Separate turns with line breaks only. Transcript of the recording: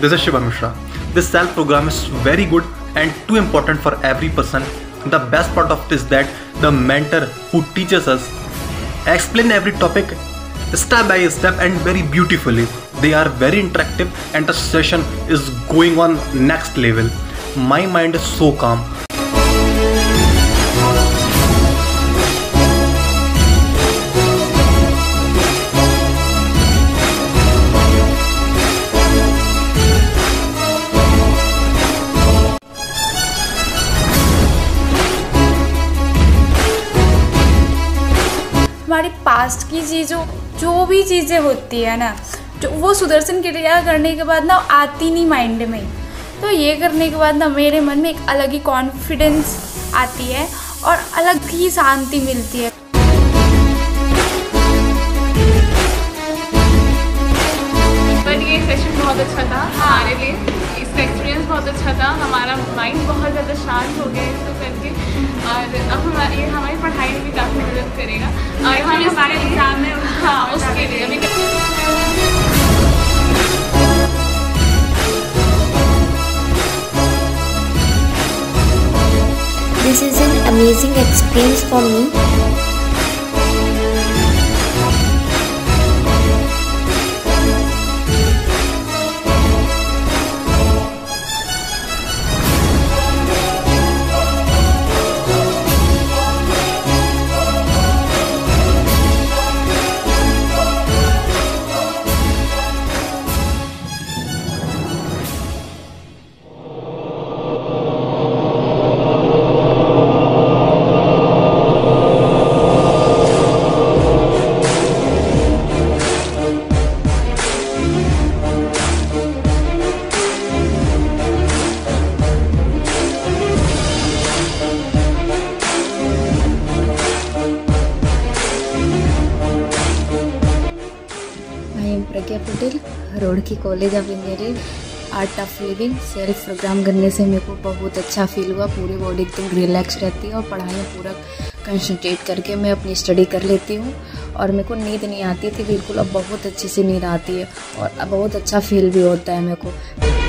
this is Shivan Mishra. This self program is very good and too important for every person. The best part of this that the mentor who teaches us explain every topic step by step and very beautifully. They are very interactive and the session is going on next level. My mind is so calm.
Past की चीज़ों, जो भी चीज़ें होती है ना, जो वो सुदर्शन क्रिया करने के बाद ना आती नहीं माइंड में। तो ये करने के बाद ना मेरे मन में एक अलग ही कॉन्फिडेंस आती है और अलग ही शांति मिलती है।
बहुत अच्छा था हमारे लिए। इसका एक्सपीरियंस बहुत अच्छा था। हमारा माइंड बहुत ज़्यादा शांत हो गया इसको करके और अब हमारा हमारी पढ़ाई में भी काफ़ी मदद करेगा और हमारे हमारे एग्ज़ाम में हाँ उसके लिए
This is an amazing experience for me.
Pragya Patel Roorkee college of engineering art of living self program करने से मेरे को बहुत अच्छा फील हुआ, पूरी बॉडी एकदम रिलैक्स रहती है और पढ़ाई में पूरा कंसनट्रेट करके मैं अपनी स्टडी कर लेती हूँ। और मेरे को नींद नहीं आती थी, बिल्कुल अब बहुत अच्छे से नींद आती है और अब बहुत अच्छा फील भी होता है मेरे को।